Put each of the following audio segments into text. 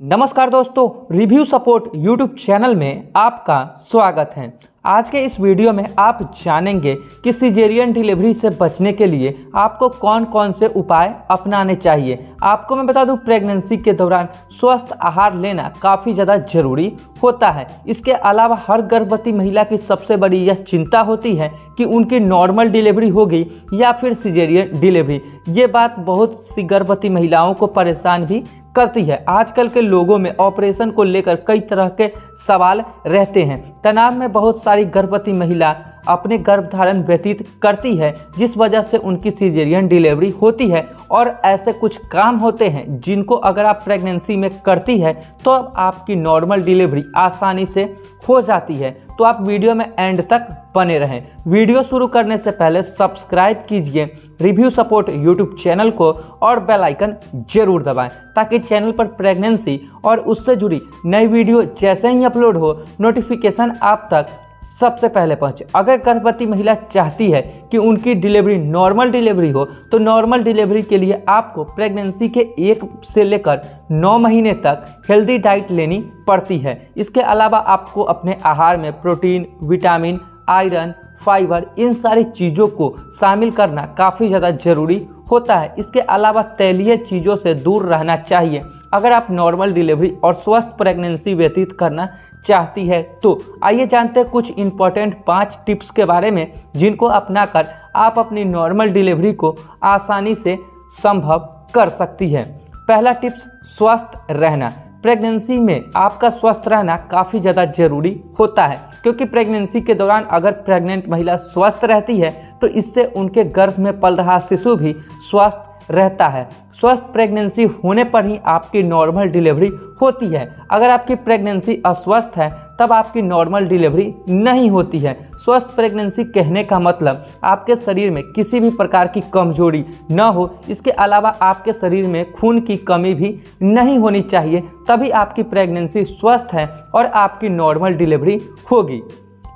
नमस्कार दोस्तों review support YouTube channel में आपका स्वागत है। आज के इस वीडियो में आप जानेंगे कि सिजेरियन डिलीवरी से बचने के लिए आपको कौन कौन से उपाय अपनाने चाहिए। आपको मैं बता दूँ प्रेगनेंसी के दौरान स्वस्थ आहार लेना काफ़ी ज़्यादा ज़रूरी होता है। इसके अलावा हर गर्भवती महिला की सबसे बड़ी यह चिंता होती है कि उनकी नॉर्मल डिलीवरी होगी या फिर सिजेरियन डिलीवरी ये बात बहुत सी गर्भवती महिलाओं को परेशान भी करती है। आजकल के लोगों में ऑपरेशन को लेकर कई तरह के सवाल रहते हैं। तनाव में बहुत सारी गर्भवती महिला अपने गर्भधारण व्यतीत करती है, जिस वजह से उनकी सीजेरियन डिलीवरी होती है और ऐसे कुछ काम होते हैं जिनको अगर आप प्रेगनेंसी में करती है तो आपकी नॉर्मल डिलीवरी आसानी से हो जाती है। तो आप वीडियो में एंड तक बने रहें। वीडियो शुरू करने से पहले सब्सक्राइब कीजिए रिव्यू सपोर्ट यूट्यूब चैनल को और बेल आइकन ज़रूर दबाएँ, ताकि चैनल पर प्रेगनेंसी और उससे जुड़ी नई वीडियो जैसे ही अपलोड हो नोटिफिकेशन आप तक सबसे पहले पहुँचे। अगर गर्भवती महिला चाहती है कि उनकी डिलीवरी नॉर्मल डिलीवरी हो तो नॉर्मल डिलीवरी के लिए आपको प्रेगनेंसी के एक से लेकर नौ महीने तक हेल्दी डाइट लेनी पड़ती है। इसके अलावा आपको अपने आहार में प्रोटीन, विटामिन, आयरन, फाइबर, इन सारी चीज़ों को शामिल करना काफ़ी ज़्यादा ज़रूरी होता है। इसके अलावा तैलीय चीज़ों से दूर रहना चाहिए। अगर आप नॉर्मल डिलीवरी और स्वस्थ प्रेगनेंसी व्यतीत करना चाहती है तो आइए जानते हैं कुछ इंपॉर्टेंट पाँच टिप्स के बारे में, जिनको अपनाकर आप अपनी नॉर्मल डिलीवरी को आसानी से संभव कर सकती है। पहला टिप्स स्वस्थ रहना। प्रेगनेंसी में आपका स्वस्थ रहना काफ़ी ज़्यादा ज़रूरी होता है, क्योंकि प्रेगनेंसी के दौरान अगर प्रेग्नेंट महिला स्वस्थ रहती है तो इससे उनके गर्भ में पल रहा शिशु भी स्वस्थ रहता है। स्वस्थ प्रेगनेंसी होने पर ही आपकी नॉर्मल डिलीवरी होती है। अगर आपकी प्रेगनेंसी अस्वस्थ है, तब आपकी नॉर्मल डिलीवरी नहीं होती है। स्वस्थ प्रेगनेंसी कहने का मतलब आपके शरीर में किसी भी प्रकार की कमज़ोरी न हो। इसके अलावा आपके शरीर में खून की कमी भी नहीं होनी चाहिए, तभी आपकी प्रेगनेंसी स्वस्थ है और आपकी नॉर्मल डिलीवरी होगी।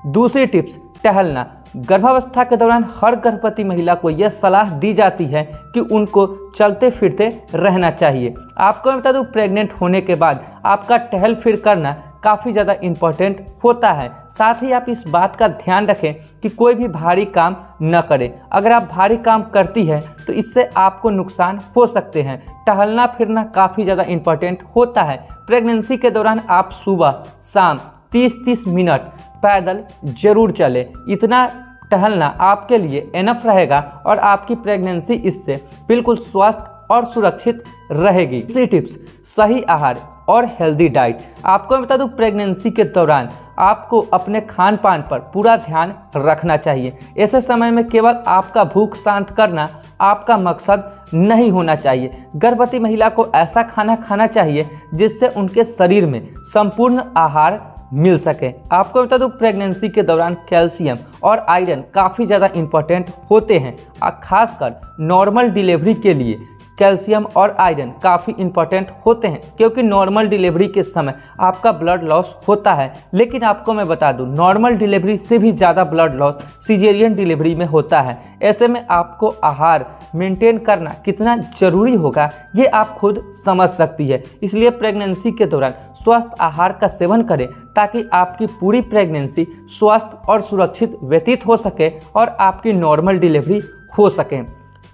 दूसरी टिप्स टहलना। गर्भावस्था के दौरान हर गर्भवती महिला को यह सलाह दी जाती है कि उनको चलते फिरते रहना चाहिए। आपको मैं बता दूँ, प्रेग्नेंट होने के बाद आपका टहल फिर करना काफ़ी ज़्यादा इम्पोर्टेंट होता है। साथ ही आप इस बात का ध्यान रखें कि कोई भी भारी काम न करें। अगर आप भारी काम करती है तो इससे आपको नुकसान हो सकते हैं। टहलना फिरना काफ़ी ज़्यादा इम्पोर्टेंट होता है। प्रेगनेंसी के दौरान आप सुबह, शाम 30-30 मिनट पैदल ज़रूर चले। इतना टहलना आपके लिए एनफ रहेगा और आपकी प्रेगनेंसी इससे बिल्कुल स्वस्थ और सुरक्षित रहेगी। इसी टिप्स सही आहार और हेल्दी डाइट आपको मैं बता दूँ प्रेगनेंसी के दौरान आपको अपने खान पान पर पूरा ध्यान रखना चाहिए। ऐसे समय में केवल आपका भूख शांत करना आपका मकसद नहीं होना चाहिए। गर्भवती महिला को ऐसा खाना खाना चाहिए जिससे उनके शरीर में संपूर्ण आहार मिल सके। आपको बता दूँ प्रेगनेंसी के दौरान कैल्शियम और आयरन काफ़ी ज़्यादा इम्पोर्टेंट होते हैं और खासकर नॉर्मल डिलीवरी के लिए। कैल्शियम और आयरन काफ़ी इंपॉर्टेंट होते हैं, क्योंकि नॉर्मल डिलीवरी के समय आपका ब्लड लॉस होता है। लेकिन आपको मैं बता दूँ नॉर्मल डिलीवरी से भी ज़्यादा ब्लड लॉस सीजेरियन डिलीवरी में होता है। ऐसे में आपको आहार मेंटेन करना कितना ज़रूरी होगा, ये आप खुद समझ सकती है। इसलिए प्रेगनेंसी के दौरान स्वस्थ आहार का सेवन करें, ताकि आपकी पूरी प्रेगनेंसी स्वस्थ और सुरक्षित व्यतीत हो सके और आपकी नॉर्मल डिलीवरी हो सके।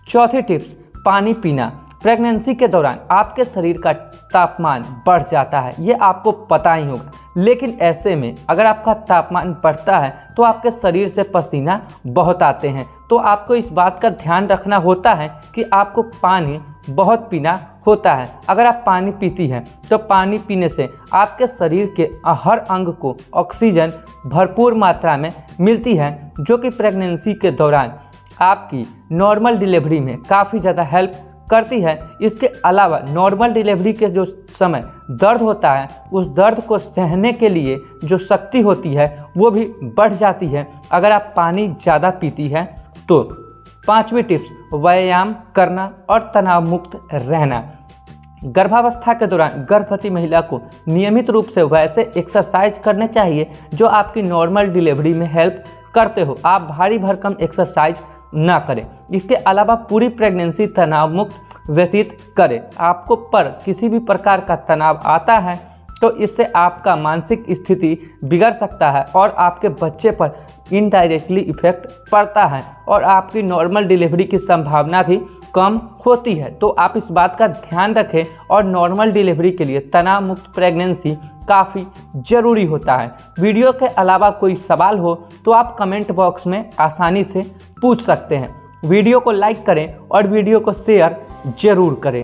चौथी टिप्स पानी पीना। प्रेगनेंसी के दौरान आपके शरीर का तापमान बढ़ जाता है, ये आपको पता ही होगा। लेकिन ऐसे में अगर आपका तापमान बढ़ता है तो आपके शरीर से पसीना बहुत आते हैं। तो आपको इस बात का ध्यान रखना होता है कि आपको पानी बहुत पीना होता है। अगर आप पानी पीती हैं तो पानी पीने से आपके शरीर के हर अंग को ऑक्सीजन भरपूर मात्रा में मिलती है, जो कि प्रेगनेंसी के दौरान आपकी नॉर्मल डिलीवरी में काफ़ी ज़्यादा हेल्प करती है। इसके अलावा नॉर्मल डिलीवरी के जो समय दर्द होता है, उस दर्द को सहने के लिए जो शक्ति होती है, वो भी बढ़ जाती है। अगर आप पानी ज़्यादा पीती है तो पांचवी टिप्स व्यायाम करना और तनाव मुक्त रहना। गर्भावस्था के दौरान गर्भवती महिला को नियमित रूप से वैसे एक्सरसाइज करने चाहिए, जो आपकी नॉर्मल डिलीवरी में हेल्प करते हो। आप भारी भरकम एक्सरसाइज ना करें। इसके अलावा पूरी प्रेगनेंसी तनाव मुक्त व्यतीत करें। आपको पर किसी भी प्रकार का तनाव आता है तो इससे आपका मानसिक स्थिति बिगड़ सकता है और आपके बच्चे पर इनडायरेक्टली इफ़ेक्ट पड़ता है और आपकी नॉर्मल डिलीवरी की संभावना भी कम होती है। तो आप इस बात का ध्यान रखें और नॉर्मल डिलीवरी के लिए तनाव मुक्त प्रेगनेंसी काफ़ी ज़रूरी होता है। वीडियो के अलावा कोई सवाल हो तो आप कमेंट बॉक्स में आसानी से पूछ सकते हैं। वीडियो को लाइक करें और वीडियो को शेयर ज़रूर करें।